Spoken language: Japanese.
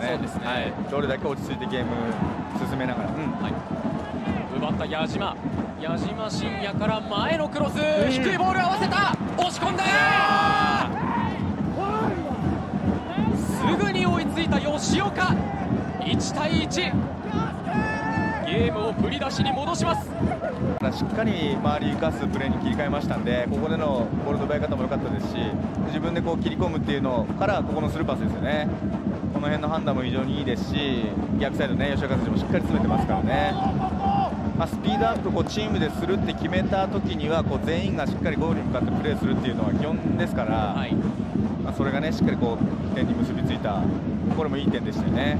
ね。そうですね。はい、どれだけ落ち着いてゲーム進めながら、うん。はい、奪った矢島。矢島慎也から前のクロス、うん、低いボール合わせた。押し込んだすぐに追いついた吉岡。1対1ゲームを振り出しに戻します。しっかり周り生かすプレーに切り替えましたんでここでのボールの奪い方も良かったですし自分でこう切り込むっていうのからここのスルーパスですよねこの辺の判断も非常にいいですし逆サイドね吉岡選手もしっかり詰めてますからねまあ、スピードアップこうチームでするって決めた時にはこう全員がしっかりゴールに向かってプレーするっていうのは基本ですから、はい、まあ、それがねしっかりこう点に結びついたこれもいい点でしたよね。